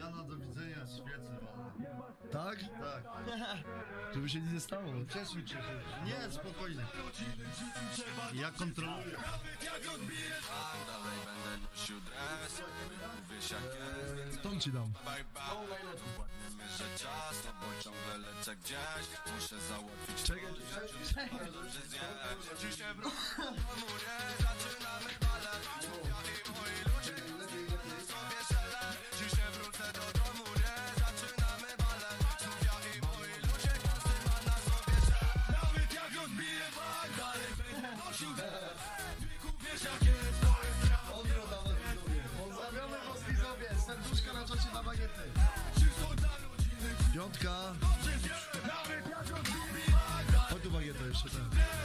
Jana, do widzenia, świecę mam. Tak? Tak. Żeby się nic nie stało. Przesuń się. Nie, spokojnie. Ja kontroluję. Dalej będę nosił dres Wiesz jak jest, więc Tą ci dam. bye bye Dokładnie mierzę czas, no bo ciągle lecę gdzieś Muszę załatwić Czekaj, Dobrze zjeść Dziś wrócę do domu, nie Zaczynamy Odroda na na Piątka Dobrze zjemy Chodź tu bagietę jeszcze tak